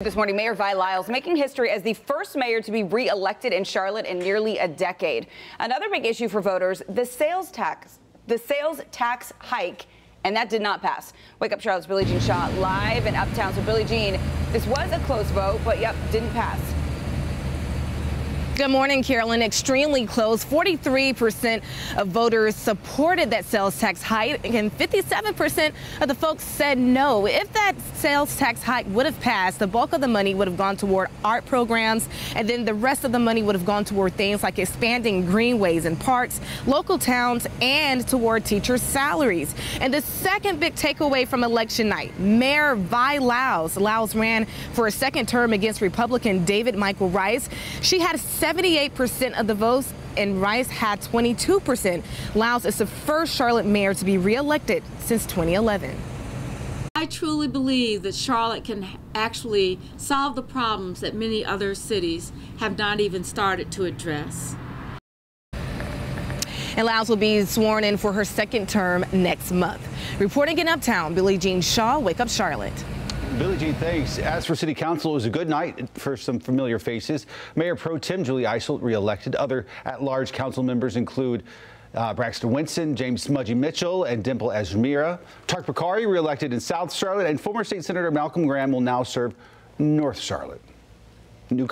This morning, Mayor Vi Lyles making history as the first mayor to be re-elected in Charlotte in nearly a decade. Another big issue for voters, the sales tax, the sales tax hike, and that did not pass. Wake Up Charlotte's Billie Jean Shaw live in Uptown. So Billie Jean, this was a close vote, but yep, didn't pass. Good morning, Carolyn. Extremely close. 43% of voters supported that sales tax hike, and 57% of the folks said no. If that sales tax hike would have passed, the bulk of the money would have gone toward art programs, and then the rest of the money would have gone toward things like expanding greenways and parks, local towns, and toward teachers' salaries. And the second big takeaway from election night, Mayor Vi Lyles. Lyles ran for a second term against Republican David Michael Rice. She had 78% of the votes and Rice had 22%. Lyles is the first Charlotte mayor to be reelected since 2011. I truly believe that Charlotte can actually solve the problems that many other cities have not even started to address. And Lyles will be sworn in for her second term next month. Reporting in Uptown, Billie Jean Shaw, Wake Up Charlotte. Billie Jean, thanks. As for City Council, it was a good night for some familiar faces. Mayor Pro Tem Julie Eiselt reelected. Other at-large council members include uh, Braxton Winston, James Smuggie Mitchell, and Dimple Ajmera. Tariq Bokhari reelected in South Charlotte, and former State Senator Malcolm Graham will now serve North Charlotte. New